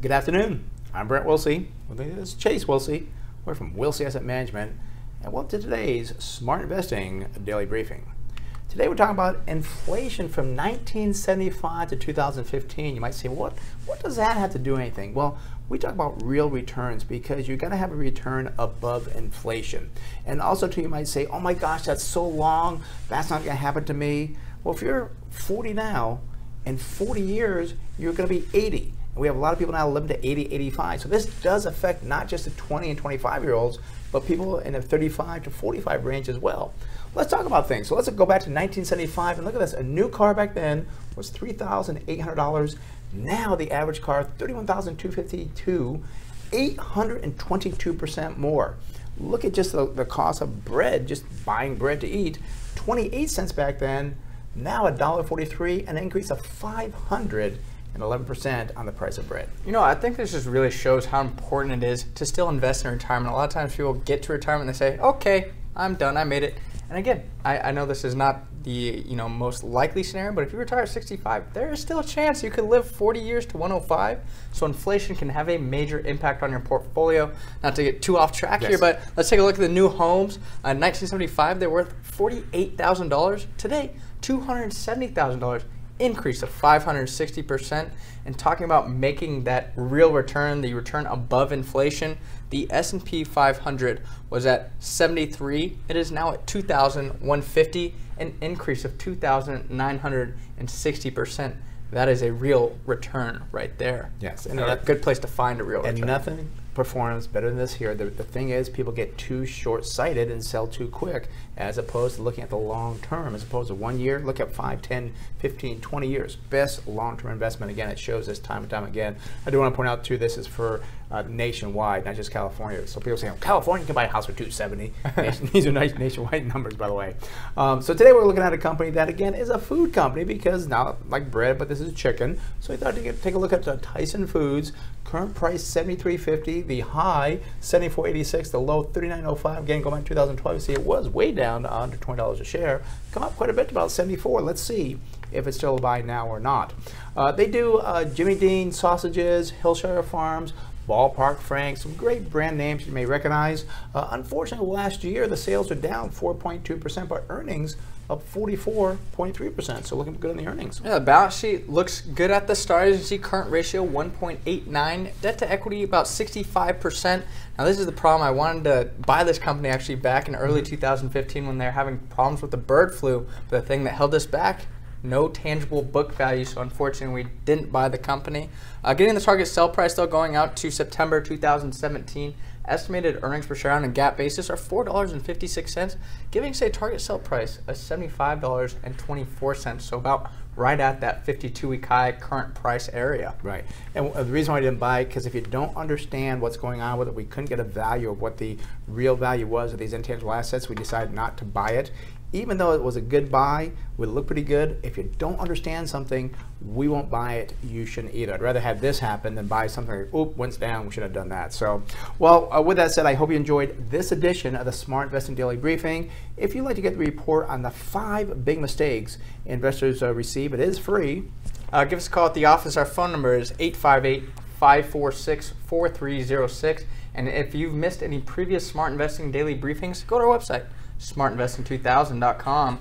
Good afternoon. I'm Brent Wilsey. This is Chase Wilsey. We're from Wilsey Asset Management, and welcome to today's Smart Investing Daily Briefing. Today we're talking about inflation from 1975 to 2015. You might say, what, what does that have to do with anything? Well, we talk about real returns because you're going to have a return above inflation. And also, too, you might say, oh my gosh, that's so long, that's not going to happen to me. Well, if you're 40 now, in 40 years, you're going to be 80 we have a lot of people now living to 80, 85. So this does affect not just the 20 and 25 year olds, but people in the 35 to 45 range as well. Let's talk about things. So let's go back to 1975 and look at this. A new car back then was $3,800. Now the average car, $31,252, 822% more. Look at just the, the cost of bread, just buying bread to eat, 28 cents back then, now $1.43, an increase of 500 and 11% on the price of bread. You know, I think this just really shows how important it is to still invest in retirement. A lot of times people get to retirement and they say, okay, I'm done, I made it. And again, I, I know this is not the you know most likely scenario, but if you retire at 65, there is still a chance you could live 40 years to 105. So inflation can have a major impact on your portfolio. Not to get too off track yes. here, but let's take a look at the new homes. Uh, 1975, they're worth $48,000. Today, $270,000 increase of 560% and talking about making that real return the return above inflation the S&P 500 was at 73 it is now at 2150 an increase of 2960% that is a real return right there. Yes. And a good place to find a real and return. nothing performs better than this here. The, the thing is, people get too short-sighted and sell too quick, as opposed to looking at the long term, as opposed to one year, look at 5, 10, 15, 20 years. Best long-term investment. Again, it shows this time and time again. I do want to point out, too, this is for uh, nationwide, not just California. So people say, oh, California can buy a house for 270. These are nice nationwide numbers, by the way. Um, so today we're looking at a company that, again, is a food company because not like bread, but this is chicken. So we thought to get, take a look at Tyson Foods. Current price 73.50 the high 74.86, the low 39.05. Again, going back to 2012, you see it was way down to under $20 a share. Come up quite a bit to about 74. Let's see if it's still a buy now or not. Uh, they do uh, Jimmy Dean sausages, Hillshire Farms, Ballpark Frank, some great brand names you may recognize. Uh, unfortunately, last year the sales are down 4.2%, but earnings up 44.3%. So looking good on the earnings. Yeah, the balance sheet looks good at the start. As you see, current ratio 1.89, debt to equity about 65%. Now this is the problem. I wanted to buy this company actually back in early 2015 when they were having problems with the bird flu. But the thing that held us back no tangible book value, so unfortunately we didn't buy the company. Uh, getting the target sell price though going out to September 2017 Estimated earnings per share on a GAAP basis are $4.56, giving say target sell price of $75.24, so about right at that 52-week high current price area. Right, and the reason why I didn't buy it, because if you don't understand what's going on with it, we couldn't get a value of what the real value was of these intangible assets, we decided not to buy it even though it was a good buy, would look pretty good. If you don't understand something, we won't buy it. You shouldn't either. I'd rather have this happen than buy something like, oop, went down. We should have done that. So, well, uh, with that said, I hope you enjoyed this edition of the Smart Investing Daily Briefing. If you'd like to get the report on the five big mistakes investors uh, receive, it is free. Uh, give us a call at the office. Our phone number is 858 546 4306. And if you've missed any previous Smart Investing Daily Briefings, go to our website smartinvesting2000.com